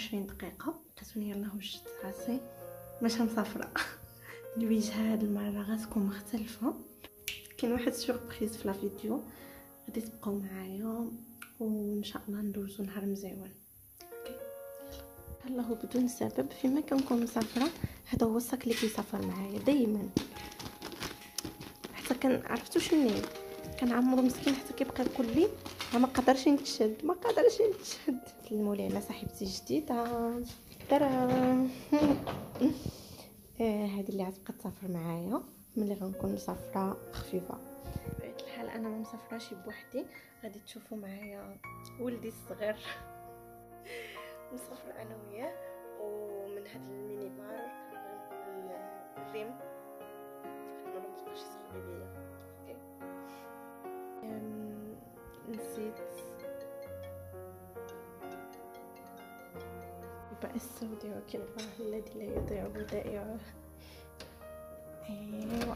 وعشرين دقيقة. قلتوني يلاه وجدت راسي باش مسافرة. الوجهة هاد المرة غتكون مختلفة. كاين واحد السوربريز في لا فيديو. غادي تبقاو معايا. وإن شاء الله ندوزو نهار مزيان. هو بدون سبب. فيما كنكون مسافرة؟ هذا هو الصاك اللي كيسافر معايا دائما حتى كان عرفتو شنو كنعمرو مسكين حتى كيبقى يقول لي ما قدرش نتشد ما قدرش نتشد. المولي على صاحبتي جديدة. ترى. آه هذه اللي غتبقى تسافر معايا. ملي غنكون مسافرة خفيفة. بطبيعه الحال أنا ما مسافراش بوحدي غادي تشوفوا معايا ولدي الصغير. مسافر أنا وياه ومن هذا الميني بار الريم. ما يسخن. بيا أوكي. نسيت. بأس وديعك الله الذي لا يضيع ودائعه ايوا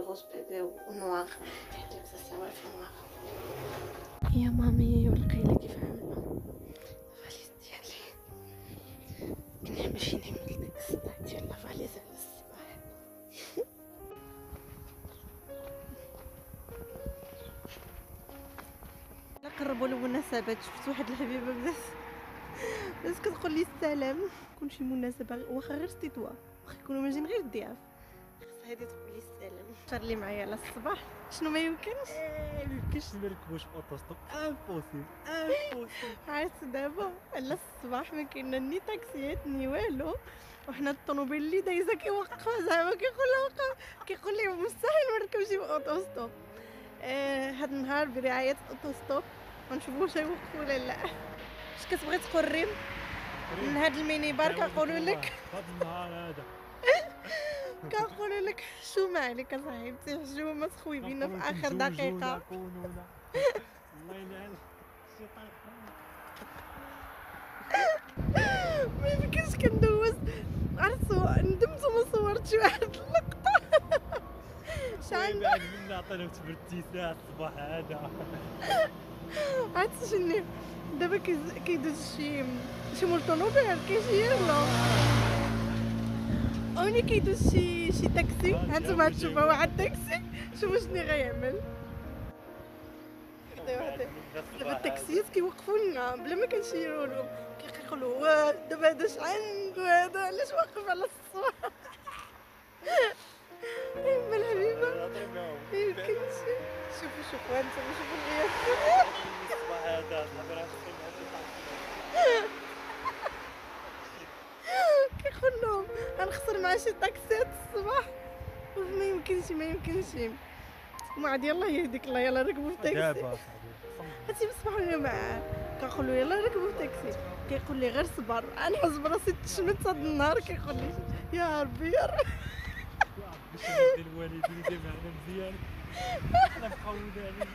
بيبي ونوار لابسه سوار في نوار يا مامي والقيله كيف عامله الفاليز ديالي. كنا ماشيين من ديك الصداع ديال الفاليز على الصباح لا قربوا المناسبات شفت واحد الحبيبة بدات بس كتقول لي السلام. كون شي مناسبة واخا غير ستيتوا واخا يكونوا ماجيين غير الضياف. هادي تقول لي السلام تفرلي معايا على الصباح. شنو ما يمكنش. ما يمكنش نركبوش في autostop impossible impossible عرفت دابا على الصباح ما كاين ni تاكسيات ni والو. وحنا الطوموبيل اللي دايزة كيوقفها زعما كيقول لها وقف كيقول لي مستحيل ما نركبش في autostop آه هاد النهار برعايه autostop غنشوفوا واش يوقفوا ولا لا. اش كتبغي تقول ريم؟ من هاد الميني بار كنقولوا لك. هذا النهار هذا. كنقولوا لك حشومه عليك اصاحبتي حشومه تخوي بينا في آخر دقيقة. الله يلعن الشيطان ما يمكنش كندوز. عرفت ندمت وما صورتش واحد اللقطة. شحال منا عطينا تبرتي ساعة الصباح هذا. عرفت شنو؟ دابا كيدوز شي شي مول طوموبيل كيشير له اوني كيدوز شي شي تاكسي؟ هانتوما تشوفوا واحد تاكسي. شوفوا شنو غيعمل. دابا التاكسيات كيوقفوا لنا. بلا ما كنشيروا لهم كيقولوا واه دابا هذا شحال وهذا علاش واقف على الصباح ايما الحبيبه يمكنش. شوفوا شوفوا هانتوما شوفوا الغياب. الصباح هذا الحضرة كيقول لهم غنخسر مع شي تاكسيات الصباح. ما يمكنش ما يمكنش. وما عاد يلا يهديك الله يلا ركبوا في دابا صاحبي هاتي بصباح لنا معاه كنقول له يلا ركبوا في تاكسي كيقول لي غير صبر. نحس براسي تشمت هاد النهار كيقول لي يا ربي يا ربي. الوالدين يدير معنا مزيان حنا بقاو ولادين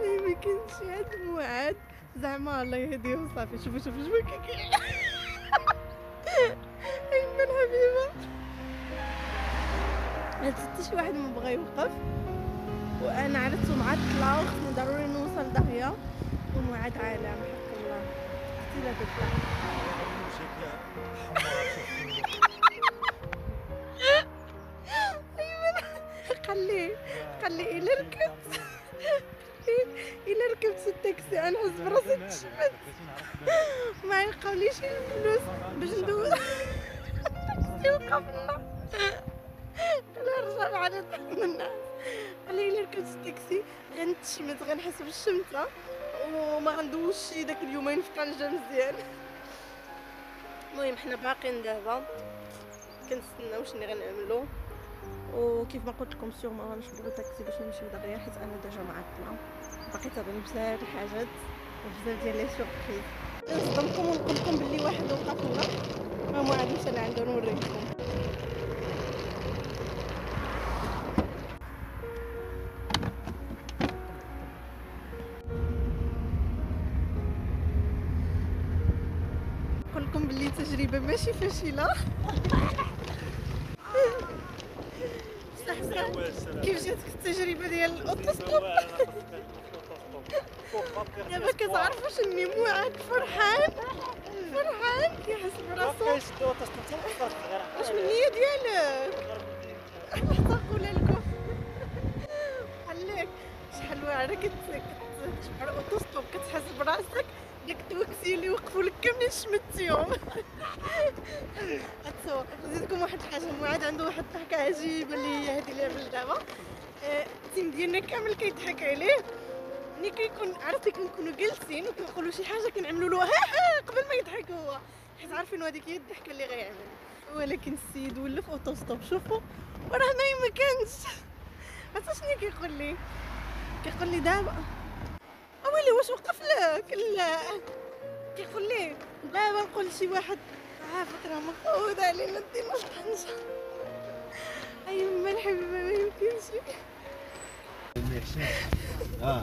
ما يمكنش هاد الموعد زعما الله يهديه صافي. شوفوا شوفوا شوفوا كي الحبيبه هاد حتى شي واحد ما بغى يوقف. وأنا عرفت معطله وخصني ضروري نوصل داهية. وموعد عالم حق الله. أختي لا تطلع. قال لي قال لي ركبت إلا ركبت التاكسي أنا نحس براسي تشمت. ما يلقاوليش الفلوس باش ندوز التاكسي وقفنا أنا رجع معنا ضحك الناس قال لي إلا ركبت التاكسي غنتشمت غنحس بالشمته وما غندوزش داك اليومين في طنجة مزيان. المهم حنا باقيين دابا. كنستناو شنو غنعملو. وكيف ما قلت لكم sûr ما غنشبرو تاكسي باش نمشيو دغيا حيت أنا déjà معطله باقي تهضروا بزاف الحاجات وبزاف ديال les surprises. نصدمكم ونقول لكم بلي واحد وقف هنا ما ما عادش أنا عنده نوريكم. نقول لكم بلي تجربة ماشي فاشلة. كيف جاتك التجربة ديال ال autostop؟ ال autostop دابا كتعرفوا شني موعد فرحان؟ فرحان؟ كيحس براسو. واش من النية ديالك حتى نقولها لكم. بحال شحال واعرة كت كتشبع ال autostop كتحس براسك داك التوكسي اللي وقفوا لك كاملين شمتيهم. هتصور نزيدكم واحد الحاجة معاد عنده واحد الضحكة عجيبة اللي هي هذه اللي عمل دابا آه، ال team ديالنا كامل كيضحك عليه. ملي كيكون عرفتي كنكونوا جالسين وكنقولوا شي حاجة كنعملوا له ها ها قبل ما يضحك هو. حيت عارفين هذيك هي الضحكة اللي غيعمل. ولكن السيد ولا في autostop شوفوا وراه ما ما كانش. عرفتي شنو كيقول لي؟ كيقول لي دابا. اويلي واش وقف لك؟ لا. كيقول لي دابا نقول لشي واحد. عافاك راه مفقود علينا ديما طنجة ايما الحبيبه ما يمكنش. آه.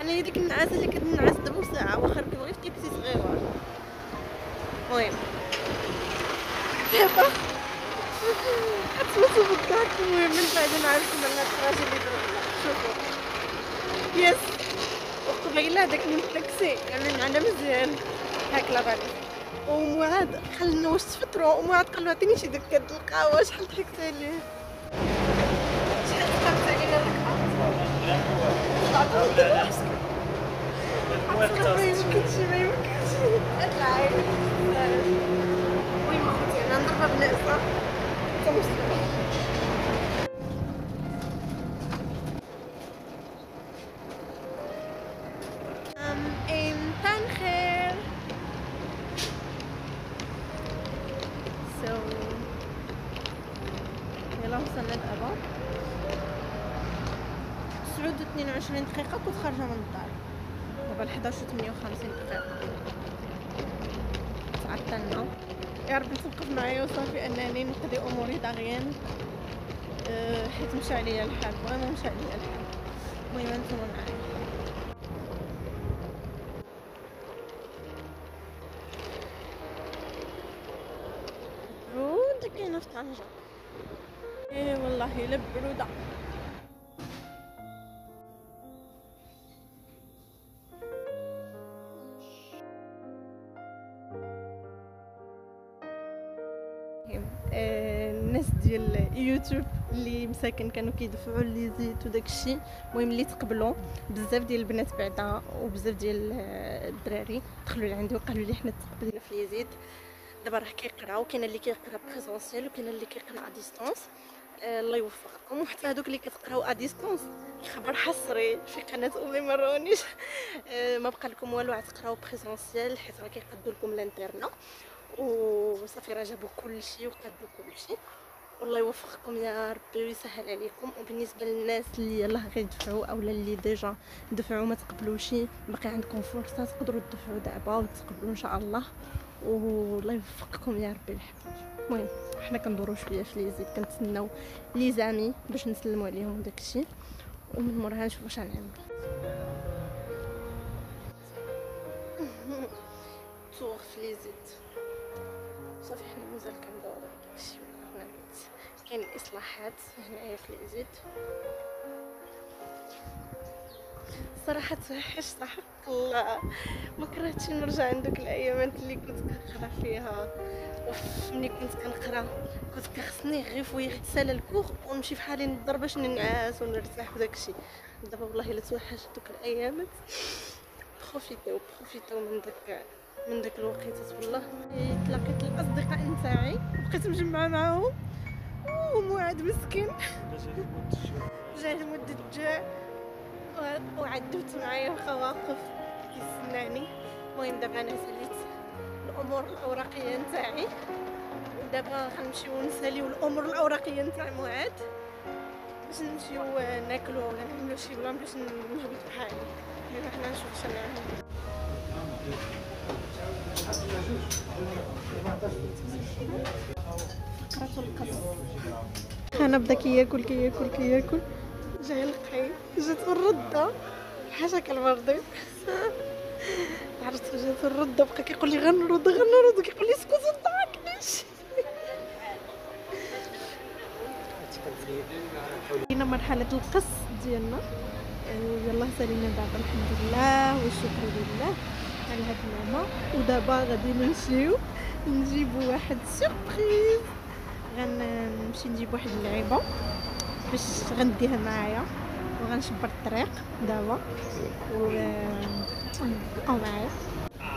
أنا ديك النعاسه اللي كتنعس دابا ساعه واخا ركب غير في تاكسي صغيره المهم. دابا. كتمسوا بالضحك المهم من بعد نعرفكم على الكراج اللي درنا شوفوا يس. وقبيله داك من التاكسي عمل معنا مزيان. هاك لابالي ومعاد خلنا واش تفطروا ومعاد قال له عطيني شي دكه القهوه شحال ضحكت عليه. لا لا ما يمكنش ما يمكنش العين المهم اخوتي أنا نضربها بناقصه So, يلا وصلنا لأبا 9 و 22 دقيقة كنت خارجه من الدار. دابا 11 و 58 دقيقة. تعطلنا. يا ربي توقف معايا وصافي أنني نقضي أموري داغيان أه حيت مشى عليا الحال فريمون مشى عليا الحال. المهم نتوما معايا. كاينة في طنجة. إيه والله إلا برودة يوتيوب اللي مساكن كانوا كيدفعوا لي زيت وداك الشيء. المهم اللي تقبلوا بزاف ديال البنات بعدا وبزاف ديال الدراري دخلوا لعندي وقالوا لي حنا تقبلنا في لي زيت. دابا راه كيقراو كاين اللي كيقرا présentiel وكاين اللي كيقرا à distance آه، الله يوفقكم. وحتى هذوك اللي كتقراو à distance خبر حصري في قناة أمي مرونيش آه، ما بقى لكم والو عاد تقراو présentiel حيت راه كيقادوا لكم ال internat وصافي راه جابوا كل شيء وقادوا كل شيء. والله يوفقكم يا ربي ويسهل عليكم. وبالنسبة للناس اللي يلاه غيدفعوا اولا اللي déjà دفعوا ما تقبلوش. باقي عندكم فرصة تقدروا تدفعوا دابا وتقبلوا إن شاء الله. والله يوفقكم يا ربي الحبيب المهم حنا كندورو شوية في لي زيت كنتسناو لي زامي باش نسلموا عليهم وداك الشيء ومن موراها نشوف واش غنعملوا تور في لي زيت صافي حنا مازال كندورو داكشي هنا كاين الاصلاحات هنايا في لي زيت صراحة توحش صح. الله. ما كرهتش نرجع عندك الأيامات اللي كنت كنقرأ فيها. وف ملي كنت كنقرأ كنت كخصني غير فوي غتسالى الكوغ ونمشي في حالي نضر باش ننعس ونرتاح وداكشي دابا والله إلا توحش دوك الأيامات. بروفيتيو بروفيتيو من داك من داك الوقيته والله تلاقيت الأصدقاء نتاعي بقيت مجمعة معاهم. وموعد مسكين. جاه لمدة جوع و- وعدوت معايا خواقف كيستناني المهم دابا أنا ساليت الأمور الأوراقية نتاعي. دابا غنمشيو نساليو الأمور الأوراقية نتاع معاد باش نمشيو ناكلو ولا نعملو شي بلان باش نهبط بحالي. حنا نشوف شنو أنا بدا كياكل كياكل كياكل. جاي لقي جات الردة. حاجة كالبردي عرفت جات الردة. بقى كيقول لي غنرد غنرد. كيقول لي اسكت ما تضحكنيش جينا مرحلة القص ديالنا. آه، يلا سالينا دابا الحمد لله والشكر لله. على هاد النعمة ودابا غادي نمشيو نجيبو واحد سيربريز غنمشي نجيب واحد اللعيبة باش غنديها معايا وغنشبر الطريق دابا. و أو معايا.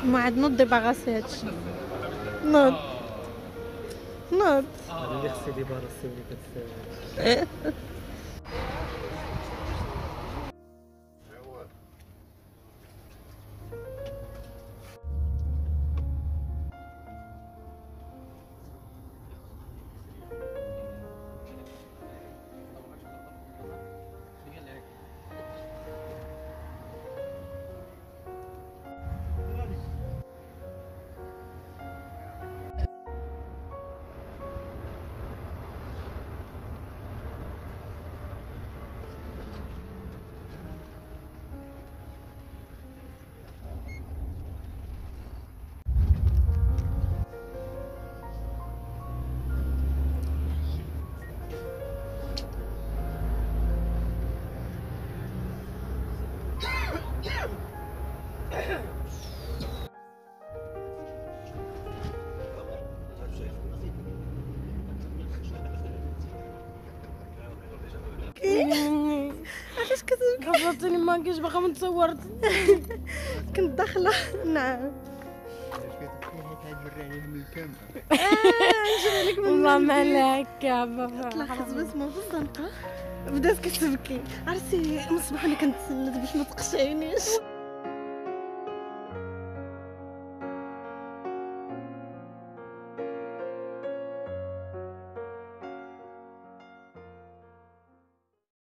ما عاد نوض باغاسي هادشي نوض. نوض. هذا اللي خصو يدير راسي اللي خبرتني ما كنتش باغا ما تصورت. كنت داخلة. نعم. والله ما لا هكا بابا. تلاحظ بس ما في الزنقه بدات كتبكي. عرفتي من الصباح أنا كنتسلت باش ما تقشعينيش.